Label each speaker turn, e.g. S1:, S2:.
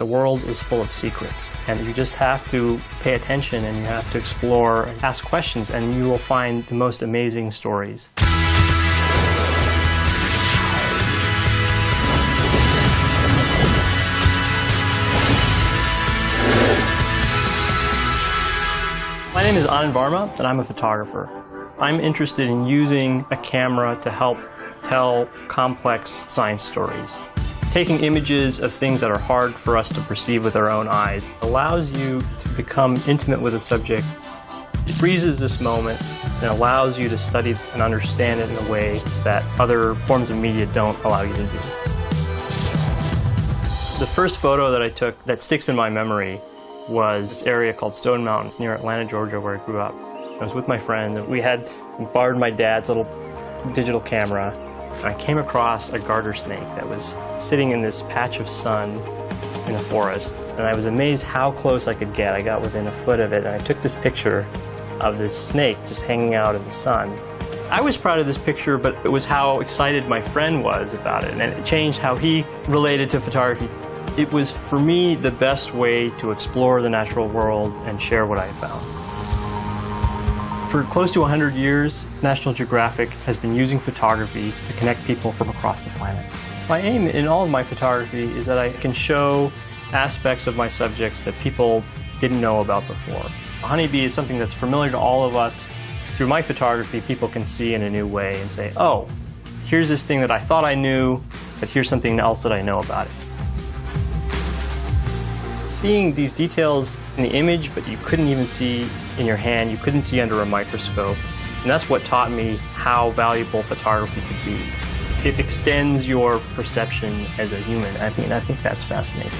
S1: The world is full of secrets, and you just have to pay attention and you have to explore and ask questions, and you will find the most amazing stories. My name is Anand Varma, and I'm a photographer. I'm interested in using a camera to help tell complex science stories. Taking images of things that are hard for us to perceive with our own eyes allows you to become intimate with a subject. It freezes this moment and allows you to study and understand it in a way that other forms of media don't allow you to do. The first photo that I took that sticks in my memory was an area called Stone Mountains near Atlanta, Georgia, where I grew up. I was with my friend. We had borrowed my dad's little digital camera I came across a garter snake that was sitting in this patch of sun in a forest, and I was amazed how close I could get. I got within a foot of it, and I took this picture of this snake just hanging out in the sun. I was proud of this picture, but it was how excited my friend was about it, and it changed how he related to photography. It was, for me, the best way to explore the natural world and share what I found. For close to 100 years, National Geographic has been using photography to connect people from across the planet. My aim in all of my photography is that I can show aspects of my subjects that people didn't know about before. A honeybee is something that's familiar to all of us. Through my photography, people can see in a new way and say, oh, here's this thing that I thought I knew, but here's something else that I know about it seeing these details in the image, but you couldn't even see in your hand, you couldn't see under a microscope. And that's what taught me how valuable photography could be. It extends your perception as a human. I mean, I think that's fascinating.